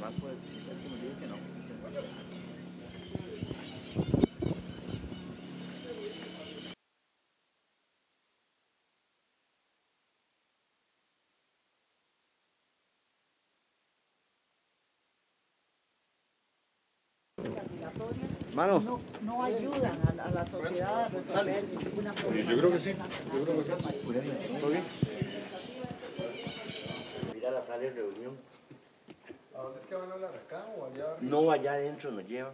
demás puede ser que nos digan que no. Mano. no, no ayudan a, a la sociedad a resolver ninguna Yo creo que sí, yo creo que sí. ¿Por qué? Ir a la sala de reunión. ¿A dónde es que van a hablar? ¿Acá o allá? No, allá adentro nos llevan.